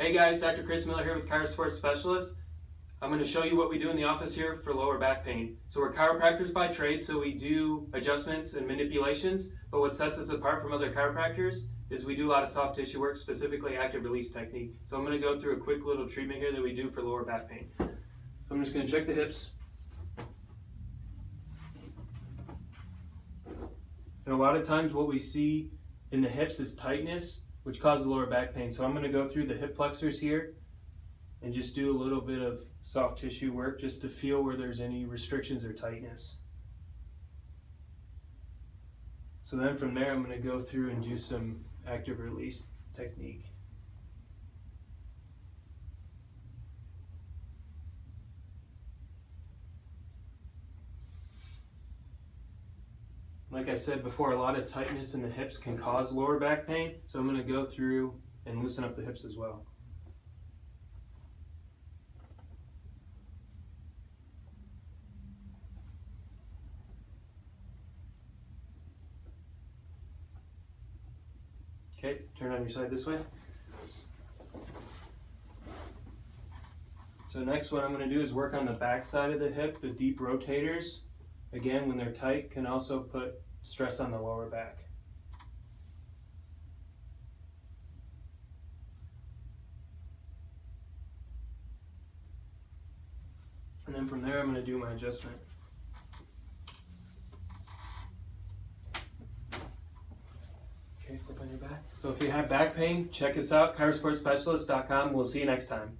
Hey guys, Dr. Chris Miller here with Chirosport Specialist. I'm going to show you what we do in the office here for lower back pain. So we're chiropractors by trade, so we do adjustments and manipulations, but what sets us apart from other chiropractors is we do a lot of soft tissue work, specifically active release technique. So I'm going to go through a quick little treatment here that we do for lower back pain. I'm just going to check the hips. And a lot of times what we see in the hips is tightness which causes lower back pain. So I'm going to go through the hip flexors here and just do a little bit of soft tissue work just to feel where there's any restrictions or tightness. So then from there I'm going to go through and do some active release technique. Like I said before, a lot of tightness in the hips can cause lower back pain, so I'm going to go through and loosen up the hips as well. Okay, turn on your side this way. So next what I'm going to do is work on the back side of the hip, the deep rotators again, when they're tight, can also put stress on the lower back. And then from there, I'm going to do my adjustment. Okay, flip on your back. So if you have back pain, check us out, chirosportspecialist.com. We'll see you next time.